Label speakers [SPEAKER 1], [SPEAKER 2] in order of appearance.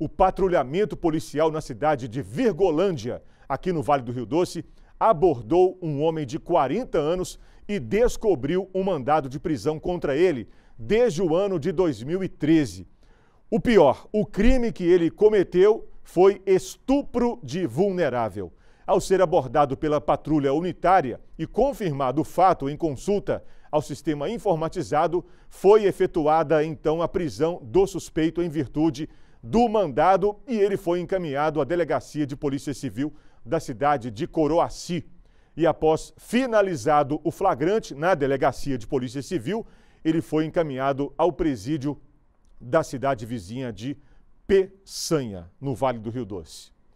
[SPEAKER 1] o patrulhamento policial na cidade de Virgolândia, aqui no Vale do Rio Doce, abordou um homem de 40 anos e descobriu um mandado de prisão contra ele desde o ano de 2013. O pior, o crime que ele cometeu foi estupro de vulnerável. Ao ser abordado pela patrulha unitária e confirmado o fato em consulta ao sistema informatizado, foi efetuada então a prisão do suspeito em virtude do mandado e ele foi encaminhado à delegacia de Polícia Civil da cidade de Coroaci. E após finalizado o flagrante na delegacia de Polícia Civil, ele foi encaminhado ao presídio da cidade vizinha de Peçanha, no Vale do Rio Doce.